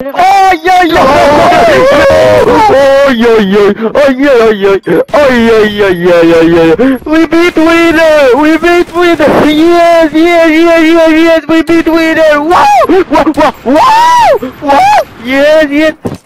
Oh yeah yeah! Oh yeah yeah! Oh yeah yeah! Oh yeah yeah yeah yeah yeah! We beat WinR! We beat WinR! Yes yes yes yes yes! We beat WinR! Wow! Wow wow wow! Wow! Yes yes!